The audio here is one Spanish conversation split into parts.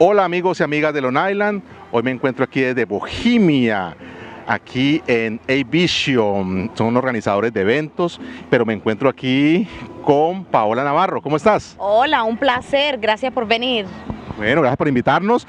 Hola amigos y amigas de Long Island, hoy me encuentro aquí desde Bohemia, aquí en A-Vision, son organizadores de eventos, pero me encuentro aquí con Paola Navarro, ¿cómo estás? Hola, un placer, gracias por venir. Bueno, gracias por invitarnos.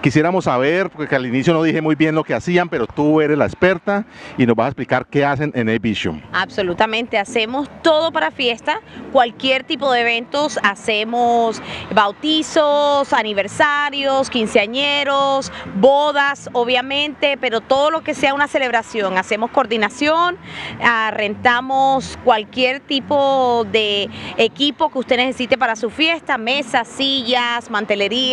Quisiéramos saber, porque al inicio no dije muy bien lo que hacían, pero tú eres la experta y nos vas a explicar qué hacen en A-Vision. Absolutamente, hacemos todo para fiesta, cualquier tipo de eventos, hacemos bautizos, aniversarios, quinceañeros, bodas, obviamente, pero todo lo que sea una celebración, hacemos coordinación, ah, rentamos cualquier tipo de equipo que usted necesite para su fiesta, mesas, sillas, mantelería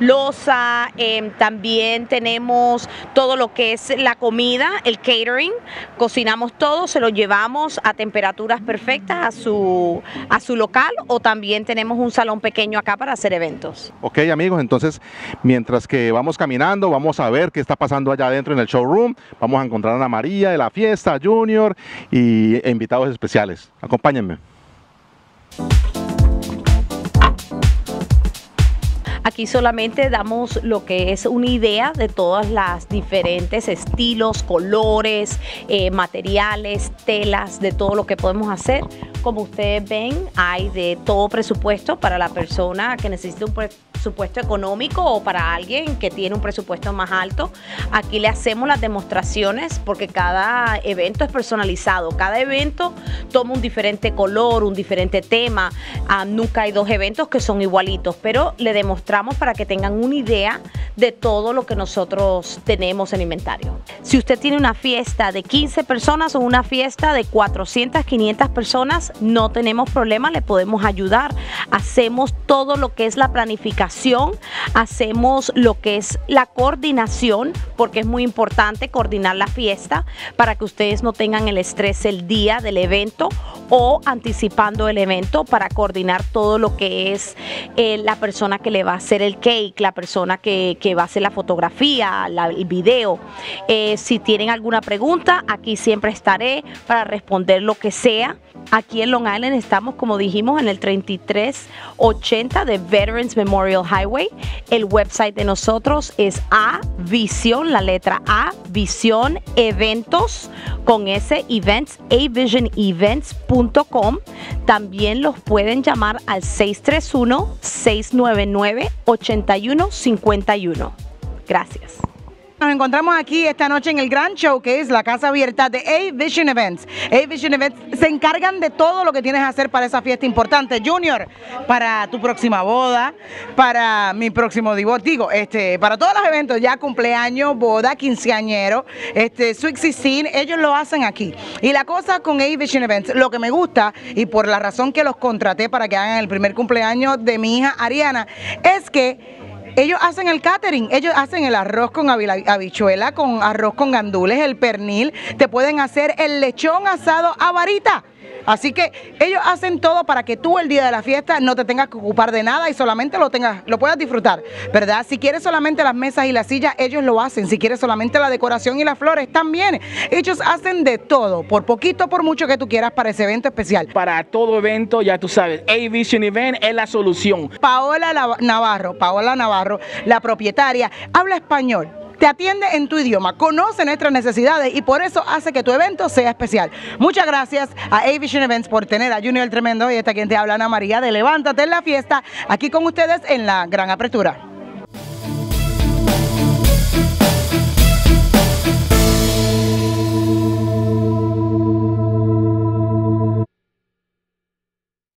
losa, em, también tenemos todo lo que es la comida, el catering, cocinamos todo, se lo llevamos a temperaturas perfectas a su, a su local o también tenemos un salón pequeño acá para hacer eventos. Ok amigos, entonces mientras que vamos caminando, vamos a ver qué está pasando allá adentro en el showroom, vamos a encontrar a Ana María de la fiesta, Junior y invitados especiales. Acompáñenme. Aquí solamente damos lo que es una idea de todas las diferentes estilos, colores, eh, materiales, telas, de todo lo que podemos hacer. Como ustedes ven, hay de todo presupuesto para la persona que necesite un presupuesto económico o para alguien que tiene un presupuesto más alto. Aquí le hacemos las demostraciones porque cada evento es personalizado. Cada evento toma un diferente color, un diferente tema. Ah, nunca hay dos eventos que son igualitos, pero le demostramos para que tengan una idea de todo lo que nosotros tenemos en inventario. Si usted tiene una fiesta de 15 personas o una fiesta de 400, 500 personas, no tenemos problema, le podemos ayudar. Hacemos todo lo que es la planificación, hacemos lo que es la coordinación, porque es muy importante coordinar la fiesta para que ustedes no tengan el estrés el día del evento o anticipando el evento para coordinar todo lo que es eh, la persona que le va a hacer el cake, la persona que, va a hacer la fotografía, el video. Eh, si tienen alguna pregunta, aquí siempre estaré para responder lo que sea. Aquí en Long Island estamos, como dijimos, en el 3380 de Veterans Memorial Highway. El website de nosotros es A Visión, la letra A, Visión Eventos con S Events, avisionevents.com. También los pueden llamar al 631-699-8151. Gracias. Nos encontramos aquí esta noche en el gran show que es la casa abierta de A-Vision Events. A-Vision Events se encargan de todo lo que tienes que hacer para esa fiesta importante. Junior, para tu próxima boda, para mi próximo divorcio, digo, este, para todos los eventos, ya cumpleaños, boda, quinceañero, este, Sweet 16, ellos lo hacen aquí. Y la cosa con A-Vision Events, lo que me gusta y por la razón que los contraté para que hagan el primer cumpleaños de mi hija Ariana, es que ellos hacen el catering, ellos hacen el arroz con habichuela, con arroz con gandules, el pernil, te pueden hacer el lechón asado a varita. Así que ellos hacen todo para que tú el día de la fiesta no te tengas que ocupar de nada y solamente lo tengas, lo puedas disfrutar, ¿verdad? Si quieres solamente las mesas y las sillas, ellos lo hacen. Si quieres solamente la decoración y las flores, también. Ellos hacen de todo, por poquito, por mucho que tú quieras para ese evento especial. Para todo evento, ya tú sabes, A-Vision Event es la solución. Paola Navarro, Paola Navarro, la propietaria, habla español te atiende en tu idioma, conoce nuestras necesidades y por eso hace que tu evento sea especial. Muchas gracias a Aviation Events por tener a Junior el Tremendo y esta quien te habla Ana María de Levántate en la fiesta aquí con ustedes en la gran apertura.